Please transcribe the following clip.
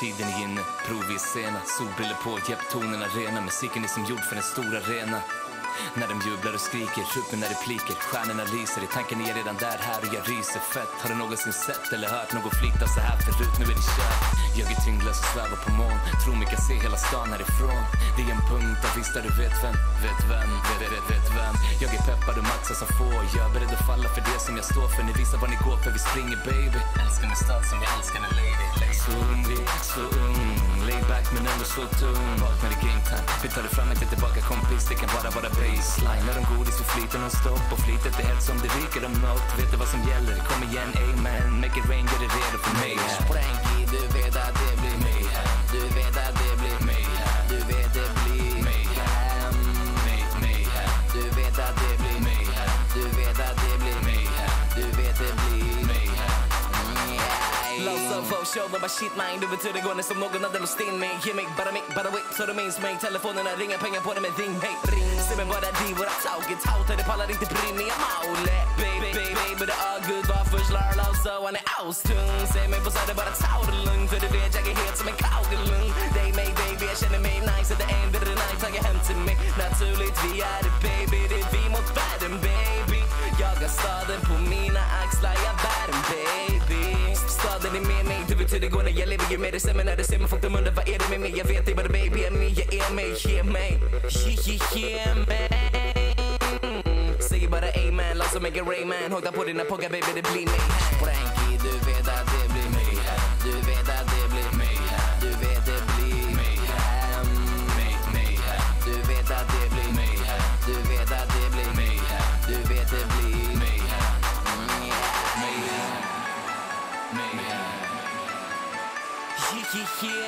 tiden är inne, prov är sena Solbriller på, hjälp tonerna rena. Musiken är som gjord för en stor arena när de jublar och skriker, ut mina repliker Stjärnorna lyser, i tanken är jag redan där, här och jag ryser fett. Har du någonsin sett eller hört någon flytta så här förut? Nu är det kört. Jag är tyngdlös och svävar på moln. Tror mig kan se hela stan härifrån. Det är en punkt där visst du vet vem, vet vem, vet, vet, vet, vet vem. Jag är peppad och maxad som få Jag är beredd att falla för det som jag står för. Ni visar vad ni går för, vi springer baby. Älskar min stad som jag älskar en lady. Så hungrig, så ung. Laid back men ändå så tung. Vaknar i game time. Vi tar det fram, inte tillbaka kompis. Det kan bara vara baby baseline När de godis för flyter non-stop. Och flytet är helt som det ryker om något Vet du vad som gäller? Kom igen, amen. Make it rain, gör dig redo för mig show, de bara shit man. Du betyder gående som någon hade låst in mig. Ge mig bara mig, bara wait så du minns mig. Telefonerna ringer, pengar på dig med ring, hey ring. Se mig bara di, våra tauget Tauter, det pallar inte bry mig maule. Baby, baby, baby, det är good Var först lördag så? Han är austung. Se mig på söder, bara ta det lugnt För du vet jag är het som en kaugelugn. Dig, mig, baby, jag känner mig nice. Det är en vidare night, tagga hem till mig. Naturligt, vi är det baby. Det är vi mot världen baby. Jag har staden på mina axlar, jag bär den baby. Staden är med mig, du hur det går när jag lever ju med det. Stämmer när det ser mig, folk de undrar vad är det med mig? Jag vet det bara baby, jag är mig, jag är mig, ge mig Ge, ge, mig Säger bara amen, låtsas som make it rain man Hojta på dina poggar baby, det blir mig Frankie, du Ge, ge, ge